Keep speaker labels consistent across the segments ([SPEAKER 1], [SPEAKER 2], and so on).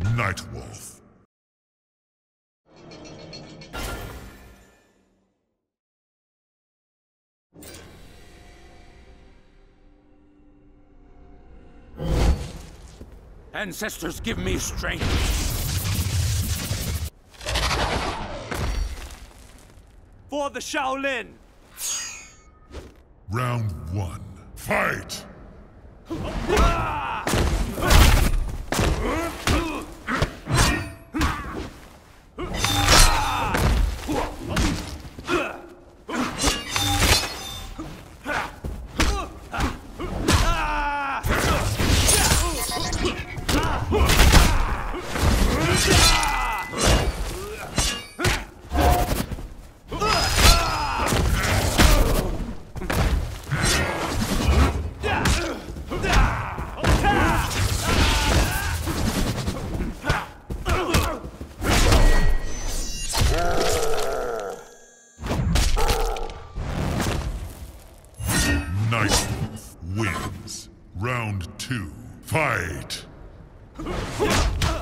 [SPEAKER 1] Nightwolf.
[SPEAKER 2] Ancestors, give me strength. For the Shaolin!
[SPEAKER 1] Round one. Fight! Ah! Round two. Fight!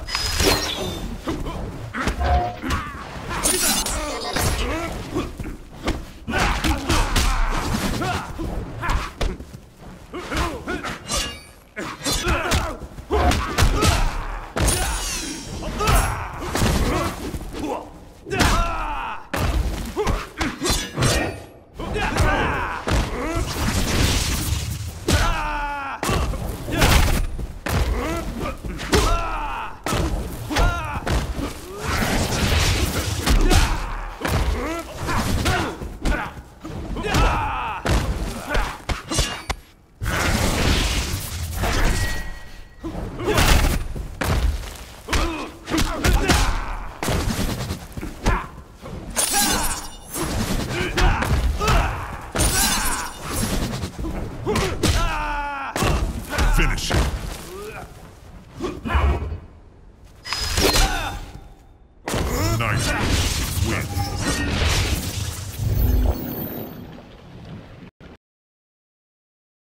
[SPEAKER 1] Finish him. Nightwolf wins.